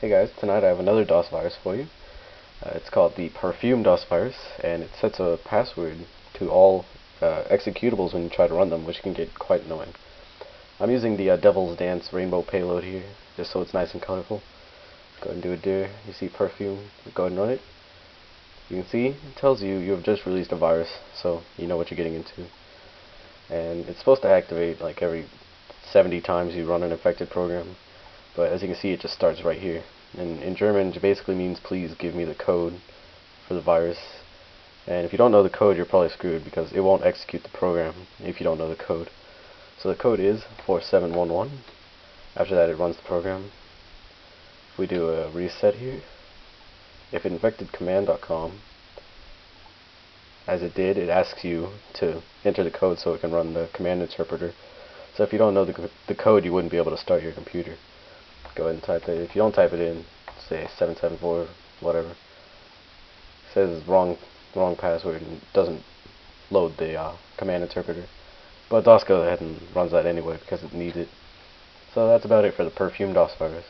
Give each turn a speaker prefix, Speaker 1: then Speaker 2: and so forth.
Speaker 1: Hey guys, tonight I have another DOS virus for you. Uh, it's called the Perfume DOS virus, and it sets a password to all uh, executables when you try to run them, which can get quite annoying. I'm using the uh, Devil's Dance Rainbow payload here, just so it's nice and colorful. Go ahead and do it there. You see Perfume, go ahead and run it. You can see, it tells you you have just released a virus, so you know what you're getting into. And it's supposed to activate like every 70 times you run an infected program but as you can see it just starts right here. And in German it basically means please give me the code for the virus. And if you don't know the code you're probably screwed because it won't execute the program if you don't know the code. So the code is 4711 after that it runs the program. If we do a reset here if infectedcommand.com as it did it asks you to enter the code so it can run the command interpreter. So if you don't know the, the code you wouldn't be able to start your computer go ahead and type it. If you don't type it in, say 774, whatever, says wrong wrong password and doesn't load the uh, command interpreter. But DOS goes ahead and runs that anyway because it needs it. So that's about it for the Perfume DOS virus.